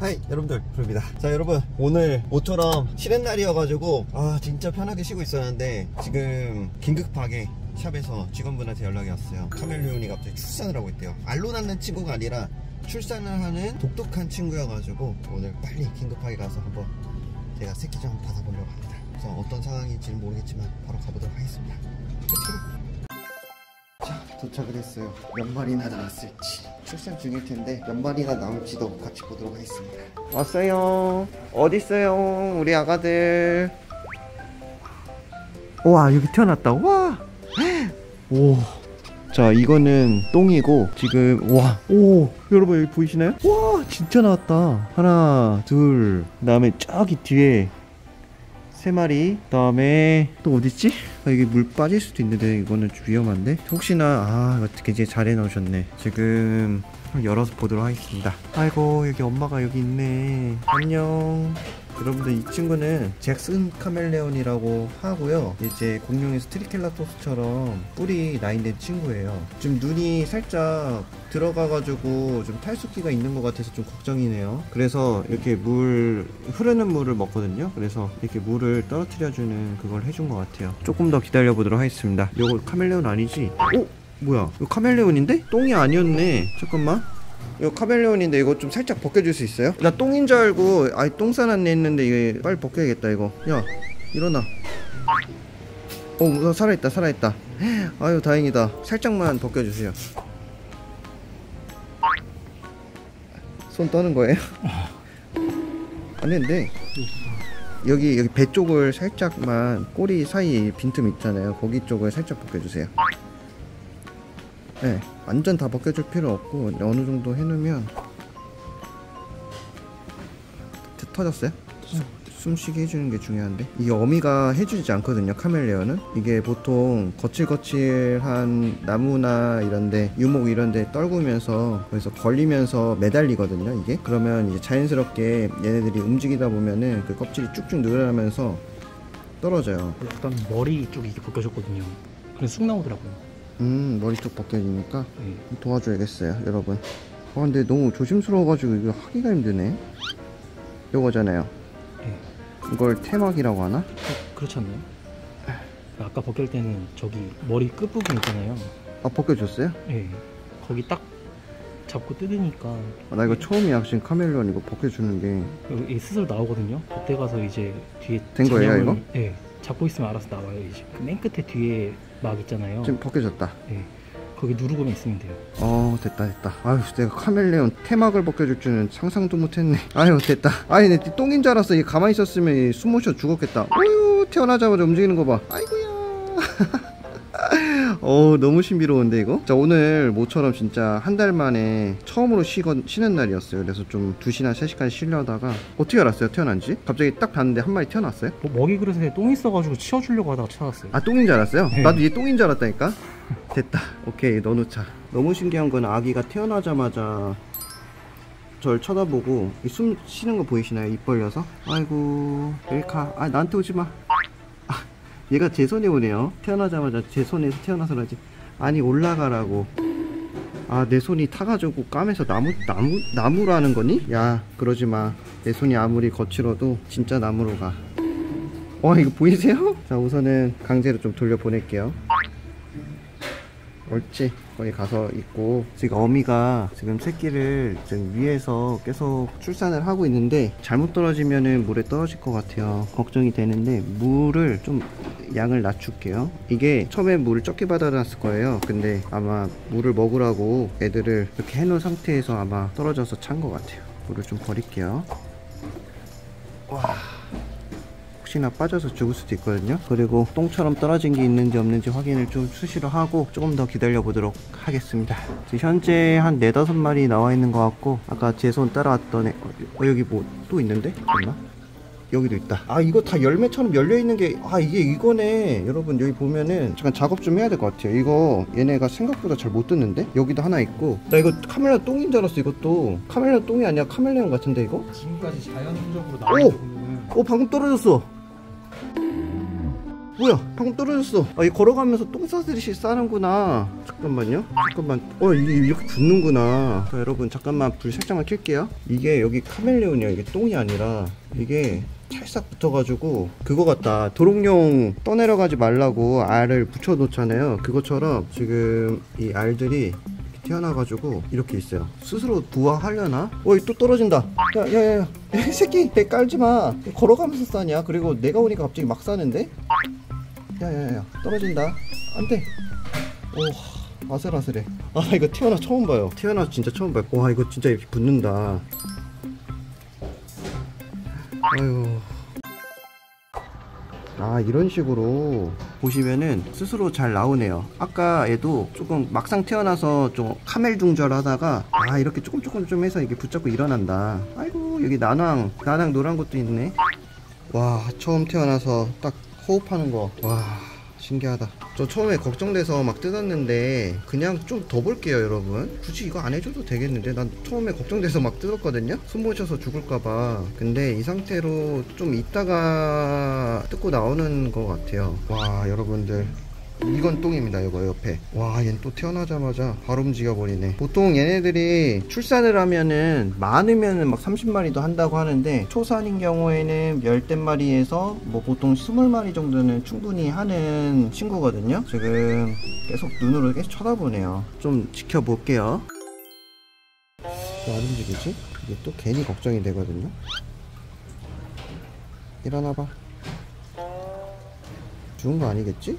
하이 여러분들 부릅니다. 자 여러분 오늘 모처럼 쉬는 날이어가지고 아 진짜 편하게 쉬고 있었는데 지금 긴급하게 샵에서 직원분한테 연락이 왔어요. 카멜레온이 갑자기 출산을 하고 있대요. 알로 낳는 친구가 아니라 출산을 하는 독특한 친구여가지고 오늘 빨리 긴급하게 가서 한번 제가 새끼 좀 받아보려고 합니다. 그래서 어떤 상황인지는 모르겠지만 바로 가보도록 하겠습니다. 자 도착을 했어요. 몇 마리나 나왔을지 출산 중일 텐데 몇 마리나 나올지도 같이 보도록 하겠습니다. 왔어요. 어딨어요 우리 아가들? 와 여기 태어났다. 와! 오. 자 이거는 똥이고 지금 와 오 여러분 여기 보이시나요? 와 진짜 나왔다. 하나 둘 그다음에 저기 뒤에 세 마리 그다음에 또 어딨지? 아, 이게 물 빠질 수도 있는데 이거는 좀 위험한데? 혹시나 아 어떻게 이제 잘 해 놓으셨네. 지금 열어서 보도록 하겠습니다. 아이고 여기 엄마가 여기 있네. 안녕 여러분들 이 친구는 잭슨 카멜레온이라고 하고요. 이제 공룡의 스트리켈라토스처럼 뿔이 라인된 친구예요. 지금 눈이 살짝 들어가가지고 좀 탈수기가 있는 것 같아서 좀 걱정이네요. 그래서 이렇게 물 흐르는 물을 먹거든요. 그래서 이렇게 물을 떨어뜨려주는 그걸 해준 것 같아요. 조금 더 기다려 보도록 하겠습니다. 이거 카멜레온 아니지? 오! 뭐야? 이거 카멜레온인데? 똥이 아니었네. 잠깐만 이거 카멜레온인데 이거 좀 살짝 벗겨줄 수 있어요? 나 똥인 줄 알고 아이 똥 싸놨네 했는데 이게 빨리 벗겨야겠다 이거. 야 일어나. 어 어, 살아있다 살아있다. 아유 다행이다. 살짝만 벗겨주세요. 손 떠는 거예요? 안 했는데. 여기 여기 배 쪽을 살짝만 꼬리 사이 빈틈 있잖아요. 거기 쪽을 살짝 벗겨주세요 네, 완전 다 벗겨줄 필요 없고 어느 정도 해놓으면 트- 터졌어요? 숨쉬게 해주는 게 중요한데 이게 어미가 해주지 않거든요 카멜레온은 이게 보통 거칠거칠한 나무나 이런데 유목 이런데 떨구면서 거기서 걸리면서 매달리거든요 이게 그러면 이제 자연스럽게 얘네들이 움직이다 보면은 그 껍질이 쭉쭉 늘어나면서 떨어져요 일단 머리 쪽이 이렇게 벗겨졌거든요. 그래서 쑥 나오더라고요. 음 머리 쪽 벗겨지니까 네. 도와줘야겠어요 여러분 아 근데 너무 조심스러워가지고 이거 하기가 힘드네 요거잖아요 네. 이걸 태막이라고 하나? 어, 그렇지 않나요? 아까 벗길 때는 저기 머리 끝부분 있잖아요. 아 벗겨줬어요? 예. 거기 딱 잡고 뜯으니까 아, 나 이거 처음이야 지금 카멜레온 이거 벗겨주는 게 스스로 나오거든요. 그때 가서 이제 뒤에 된 거예요, 이거? 예. 잡고 있으면 알아서 나와요. 이제 그맨 끝에 뒤에 막 있잖아요. 지금 벗겨졌다. 예. 거기 누르고만 있으면 돼요. 어 됐다 됐다. 아유 내가 카멜레온 태막을 벗겨줄 줄은 상상도 못했네. 아유 됐다. 아니 내 똥인 줄 알았어. 이 가만히 있었으면 쉬어 죽었겠다. 어유 태어나자마자 움직이는 거 봐. 아이고야 어 너무 신비로운데 이거? 자 오늘 모처럼 진짜 한 달 만에 처음으로 쉬거, 쉬는 날이었어요. 그래서 좀 2시나 3시까지 쉬려다가 어떻게 알았어요 태어난지? 갑자기 딱 봤는데 한 마리 태어났어요? 뭐 먹이 그릇에 똥 있어가지고 치워주려고 하다가 찾았어요. 아 똥인 줄 알았어요? 네. 나도 얘 똥인 줄 알았다니까? 됐다. 오케이 넣어놓자 너무 신기한 건 아기가 태어나자마자 절 쳐다보고 이숨 쉬는 거 보이시나요? 입 벌려서? 아이고 엘카 아 나한테 오지마. 아, 얘가 제 손에 오네요. 태어나자마자 제 손에서 태어나서 그러지. 아니 올라가라고. 아 내 손이 타가지고 까매서 나무 나무 나무라는 거니? 야 그러지 마내 손이 아무리 거칠어도 진짜 나무로 가. 와 이거 보이세요? 자 우선은 강제로 좀 돌려 보낼게요. 옳지. 거기 가서 있고. 지금 어미가 지금 새끼를 지금 위에서 계속 출산을 하고 있는데 잘못 떨어지면은 물에 떨어질 것 같아요. 걱정이 되는데 물을 좀 양을 낮출게요. 이게 처음에 물을 적게 받아놨을 거예요. 근데 아마 물을 먹으라고 애들을 이렇게 해놓은 상태에서 아마 떨어져서 찬 것 같아요. 물을 좀 버릴게요. 와 혹시나 빠져서 죽을 수도 있거든요. 그리고 똥처럼 떨어진 게 있는지 없는지 확인을 좀 수시로 하고 조금 더 기다려 보도록 하겠습니다. 현재 한 네다섯 마리 나와 있는 것 같고 아까 제 손 따라왔던 애 어, 여기 뭐 또 있는데? 잠깐만 여기도 있다. 아 이거 다 열매처럼 열려 있는 게 아 이게 이거네. 여러분 여기 보면은 잠깐 작업 좀 해야 될 것 같아요. 이거 얘네가 생각보다 잘못 뜯는데? 여기도 하나 있고. 나 이거 카멜라 똥인 줄 알았어 이것도. 카멜라 똥이 아니라 카멜레온 같은데 이거? 지금까지 자연적으로 나온 오! 어 방금 떨어졌어. 뭐야 방금 떨어졌어. 아, 이 걸어가면서 똥 싸듯이 싸는구나. 잠깐만요. 잠깐만. 어 이게 이렇게 붙는구나. 자, 여러분 잠깐만 불 살짝만 켤게요. 이게 여기 카멜레온이야. 이게 똥이 아니라. 이게 찰싹 붙어가지고 그거 같다. 도롱뇽 떠내려가지 말라고 알을 붙여 놓잖아요. 그것처럼 지금 이 알들이 태어나가지고 이렇게 있어요. 스스로 부화하려나? 어이 또 떨어진다. 야야야 이 새끼 배 깔지마. 걸어가면서 싸냐? 그리고 내가 오니까 갑자기 막 싸는데? 야야야 떨어진다. 안돼. 오 아슬아슬해. 아 이거 태어나 처음 봐요. 태어나 진짜 처음 봐요. 와 이거 진짜 붙는다 아유. 아 이런 식으로. 보시면은 스스로 잘 나오네요. 아까 애도 조금 막상 태어나서 좀 카멜둥절 하다가 아 이렇게 조금 조금 좀 해서 이게 붙잡고 일어난다. 아이고 여기 난황 난황 노란 것도 있네. 와 처음 태어나서 딱 호흡하는 거와 신기하다. 저 처음에 걱정돼서 막 뜯었는데 그냥 좀 더 볼게요 여러분. 굳이 이거 안 해줘도 되겠는데? 난 처음에 걱정돼서 막 뜯었거든요? 숨못 쉬어서 죽을까봐. 근데 이 상태로 좀 있다가 뜯고 나오는 것 같아요. 와 여러분들 이건 똥입니다 이거 옆에. 와 얘는 또 태어나자마자 바로 움직여 버리네. 보통 얘네들이 출산을 하면은 많으면은 막 30마리도 한다고 하는데 초산인 경우에는 열댓 마리에서 뭐 보통 20마리 정도는 충분히 하는 친구거든요. 지금 계속 눈으로 계속 쳐다보네요. 좀 지켜볼게요. 왜안 움직이지? 이게 또 괜히 걱정이 되거든요. 일어나봐 죽은 거 아니겠지?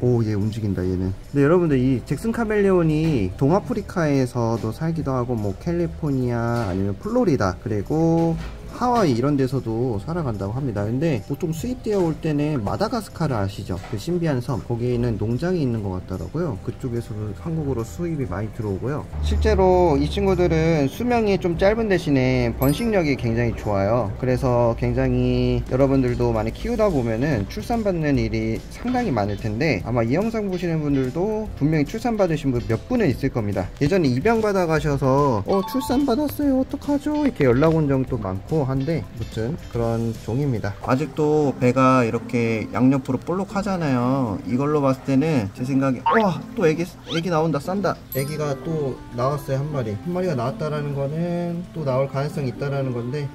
오, 얘 움직인다, 얘는. 근데 여러분들, 이 잭슨 카멜레온이 동아프리카에서도 살기도 하고, 뭐, 캘리포니아, 아니면 플로리다, 그리고 하와이 이런 데서도 살아간다고 합니다. 근데 보통 수입되어 올 때는 마다가스카르 아시죠? 그 신비한 섬. 거기에는 농장이 있는 것 같더라고요. 그쪽에서도 한국으로 수입이 많이 들어오고요. 실제로 이 친구들은 수명이 좀 짧은 대신에 번식력이 굉장히 좋아요. 그래서 굉장히 여러분들도 많이 키우다 보면은 출산받는 일이 상당히 많을 텐데 아마 이 영상 보시는 분들도 분명히 출산받으신 분 몇 분은 있을 겁니다. 예전에 입양받아 가셔서 어 출산받았어요 어떡하죠? 이렇게 연락 온 적도 많고 한데 무튼 그런 종입니다. 아직도 배가 이렇게 양옆으로 볼록하잖아요. 이걸로 봤을 때는 제 생각에 와또 애기 애기 나온다 싼다. 애기가 또 나왔어요 한 마리. 한 마리가 나왔다라는 거는 또 나올 가능성이 있다라는 건데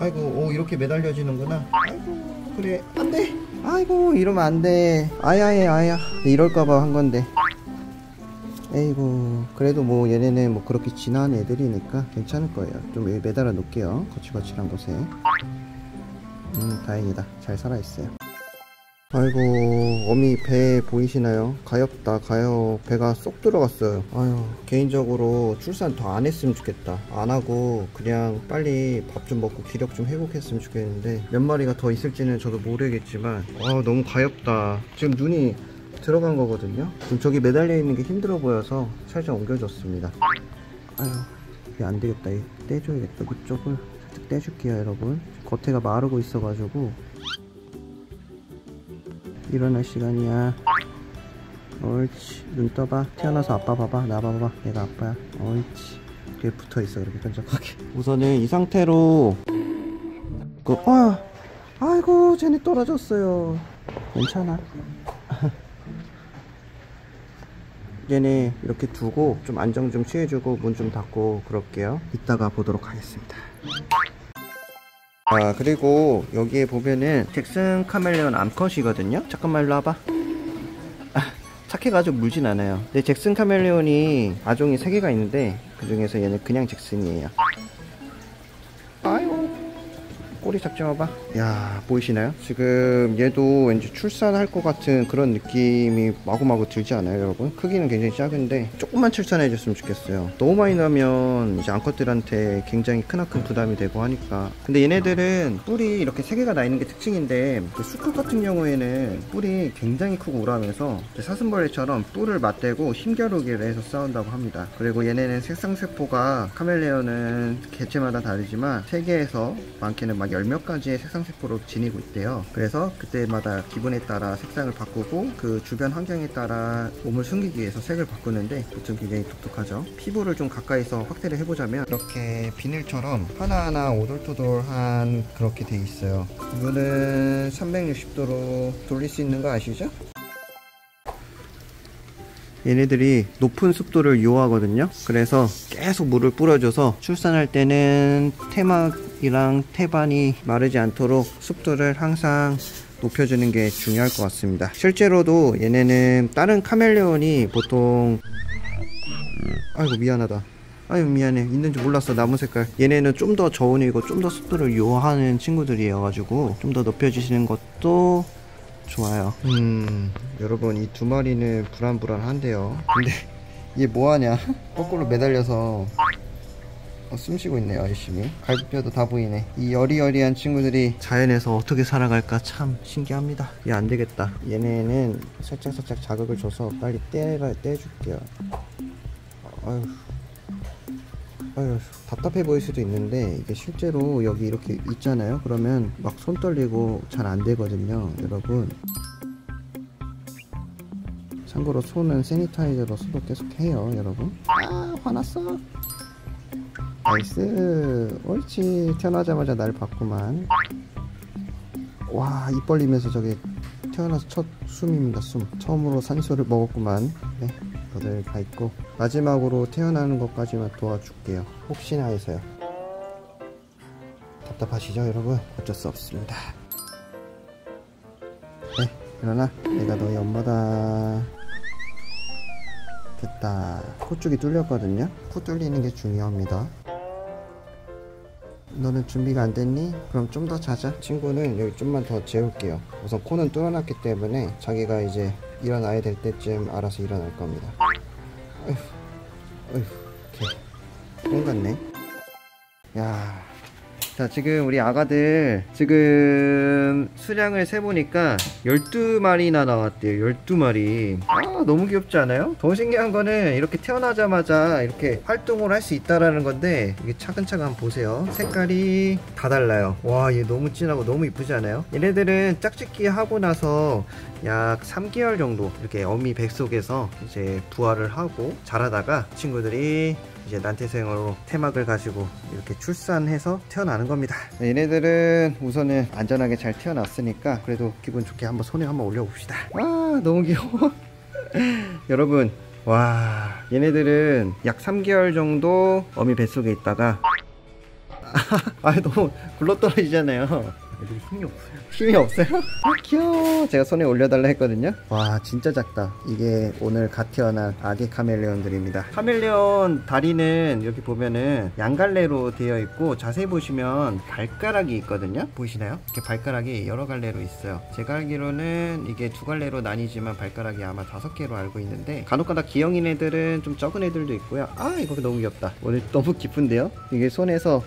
아이고 오 이렇게 매달려지는구나. 아이고 그래 안돼. 아이고 이러면 안돼. 아야예 아야. 이럴까봐 한 건데. 에이구 그래도 뭐 얘네는 뭐 그렇게 진한 애들이니까 괜찮을 거예요. 좀 매달아 놓을게요. 거칠거칠한 곳에. 음 다행이다. 잘 살아있어요. 아이고 어미 배 보이시나요? 가엽다 가엽 배가 쏙 들어갔어요. 아유 개인적으로 출산 더 안 했으면 좋겠다. 안 하고 그냥 빨리 밥 좀 먹고 기력 좀 회복했으면 좋겠는데 몇 마리가 더 있을지는 저도 모르겠지만 아 너무 가엽다. 지금 눈이 들어간 거거든요. 지금 저기 매달려 있는 게 힘들어 보여서 살짝 옮겨줬습니다. 아유 이게 안 되겠다. 떼줘야겠다. 그쪽을 살짝 떼줄게요 여러분. 겉에가 마르고 있어 가지고. 일어날 시간이야. 옳지. 눈 떠봐. 태어나서 아빠 봐봐. 나 봐봐. 내가 아빠야. 옳지. 이렇게 붙어있어 이렇게 끈적하게. 우선은 이 상태로. 그, 아, 아이고 쟤네 떨어졌어요. 괜찮아 얘네 이렇게 두고 좀 안정 좀 취해주고 문 좀 닫고 그럴게요. 이따가 보도록 하겠습니다. 아 그리고 여기에 보면은 잭슨 카멜레온 암컷이거든요. 잠깐만 일로 와봐. 아, 착해가지고 물진 않아요. 근데 잭슨 카멜레온이 아종이 3개가 있는데 그 중에서 얘는 그냥 잭슨이에요 꼬리 잡지 마봐 야 보이시나요? 지금 얘도 왠지 출산할 것 같은 그런 느낌이 마구마구 들지 않아요 여러분? 크기는 굉장히 작은데 조금만 출산해 줬으면 좋겠어요 너무 많이 나면 이제 암컷들한테 굉장히 크나큰 부담이 되고 하니까 근데 얘네들은 뿔이 이렇게 세 개가 나 있는 게 특징인데 그 수컷 같은 경우에는 뿔이 굉장히 크고 우람해서 사슴벌레처럼 뿔을 맞대고 힘겨루기를 해서 싸운다고 합니다 그리고 얘네는 색상세포가 카멜레온은 개체마다 다르지만 3개에서 많게는 막 열몇 가지의 색상 세포로 지니고 있대요. 그래서 그때마다 기분에 따라 색상을 바꾸고 그 주변 환경에 따라 몸을 숨기기 위해서 색을 바꾸는데 좀 굉장히 독특하죠. 피부를 좀 가까이서 확대를 해보자면 이렇게 비늘처럼 하나하나 오돌토돌한 그렇게 돼 있어요. 이거는 360도로 돌릴 수 있는 거 아시죠? 얘네들이 높은 습도를 요하거든요. 그래서 계속 물을 뿌려줘서 출산할 때는 태막 이랑 태반이 마르지 않도록 습도를 항상 높여주는 게 중요할 것 같습니다. 실제로도 얘네는 다른 카멜레온이 보통 아이고 미안하다. 아유 미안해. 있는지 몰랐어 나무 색깔. 얘네는 좀 더 저온이고 좀 더 습도를 요하는 친구들이어 가지고 좀 더 높여주시는 것도 좋아요. 음 여러분 이 두 마리는 불안불안한데요. 근데 얘 뭐하냐? 거꾸로 매달려서 어, 숨 쉬고 있네요 열심히 갈비뼈도 다 보이네. 이 여리여리한 친구들이 자연에서 어떻게 살아갈까 참 신기합니다. 얘 안되겠다. 얘네는 살짝살짝 자극을 줘서 빨리 떼라 떼줄게요. 아유 아유 답답해 보일 수도 있는데 이게 실제로 여기 이렇게 있잖아요. 그러면 막 손 떨리고 잘 안 되거든요 여러분. 참고로 손은 sanitizer로 소독 계속 해요 여러분. 아 화났어 nice. 옳지. 태어나자마자 날 봤구만. 와 입 벌리면서 저게 태어나서 첫 숨입니다 숨. 처음으로 산소를 먹었구만. 네 다들 가 있고. 마지막으로 태어나는 것까지만 도와줄게요. 혹시나 해서요. 답답하시죠 여러분? 어쩔 수 없습니다. 네 일어나. 내가 너희 엄마다. 됐다. 코 쪽이 뚫렸거든요? 코 뚫리는 게 중요합니다 너는 준비가 안 됐니? 그럼 좀 더 자자. 친구는 여기 좀만 더 재울게요. 우선 코는 뚫어놨기 때문에 자기가 이제 일어나야 될 때쯤 알아서 일어날 겁니다. 어휴 어휴 오케이 똥 같네. 야 자, 지금 우리 아가들 지금 수량을 세보니까 12마리나 나왔대요. 12마리. 아, 너무 귀엽지 않아요? 더 신기한 거는 이렇게 태어나자마자 이렇게 활동을 할 수 있다라는 건데 이게 차근차근 보세요. 색깔이 다 달라요. 와, 얘 너무 진하고 너무 이쁘지 않아요? 얘네들은 짝짓기 하고 나서 약 3개월 정도 이렇게 어미 뱃속에서 이제 부화를 하고 자라다가 친구들이 이제 난태생으로 태막을 가지고 이렇게 출산해서 태어나는 겁니다. 얘네들은 우선은 안전하게 잘 태어났으니까 그래도 기분 좋게 한번 손에 한번 올려봅시다. 와 너무 귀여워. 여러분 와 얘네들은 약 3개월 정도 어미 뱃속에 있다가 아 너무 굴러떨어지잖아요. 애들이 힘이 없어요. 힘이 없어요? 아 귀여워. 제가 손에 올려달라 했거든요. 와 진짜 작다. 이게 오늘 갓 태어난 아기 카멜레온들입니다. 카멜레온 다리는 여기 보면은 양갈래로 되어 있고 자세히 보시면 발가락이 있거든요. 보이시나요? 이렇게 발가락이 여러 갈래로 있어요. 제가 알기로는 이게 두 갈래로 나뉘지만 발가락이 아마 다섯 개로 알고 있는데 간혹가다 기형인 애들은 좀 적은 애들도 있고요. 아 이거 너무 귀엽다. 오늘 너무 기쁜데요? 이게 손에서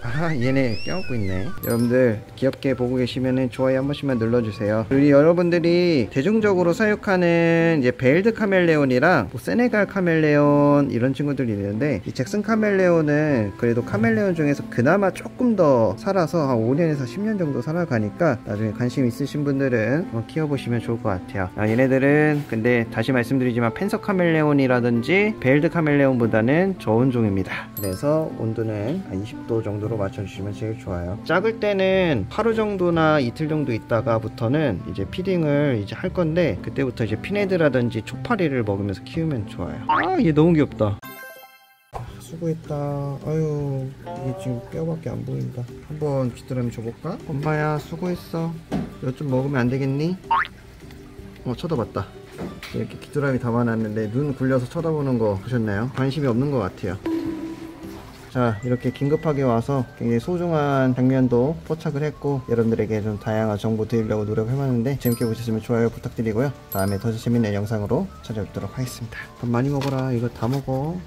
아 얘네 껴안고 있네. 여러분들 귀엽게 보고 계시면 좋아요 한 번씩만 눌러주세요. 우리 여러분들이 대중적으로 사육하는 이제 베일드 카멜레온이랑 뭐 세네갈 카멜레온 이런 친구들이 있는데 이 잭슨 카멜레온은 그래도 카멜레온 중에서 그나마 조금 더 살아서 한 5년에서 10년 정도 살아가니까 나중에 관심 있으신 분들은 어, 키워보시면 좋을 것 같아요. 아, 얘네들은 근데 다시 말씀드리지만 팬서 카멜레온이라든지 베일드 카멜레온보다는 저온 종입니다. 그래서 온도는 한 20도 정도 정도로 맞춰주시면 제일 좋아요. 작을 때는 하루 정도나 이틀 정도 있다가부터는 이제 피딩을 이제 할 건데 그때부터 이제 피네드라든지 초파리를 먹으면서 키우면 좋아요. 아 얘 너무 귀엽다. 수고했다. 아유 이게 지금 뼈밖에 안 보인다. 한번 귀뚜라미 줘볼까? 엄마야 수고했어. 이거 좀 먹으면 안 되겠니? 어 쳐다봤다. 이렇게 귀뚜라미 담아놨는데 눈 굴려서 쳐다보는 거 보셨나요? 관심이 없는 것 같아요 자 이렇게 긴급하게 와서 굉장히 소중한 장면도 포착을 했고 여러분들에게 좀 다양한 정보 드리려고 노력을 해봤는데 재밌게 보셨으면 좋아요 부탁드리고요. 다음에 더 재밌는 영상으로 찾아뵙도록 하겠습니다. 밥 많이 먹어라. 이거 다 먹어